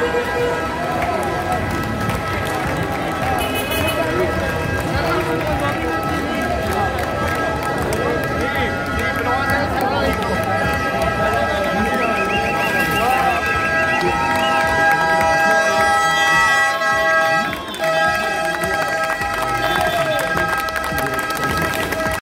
Música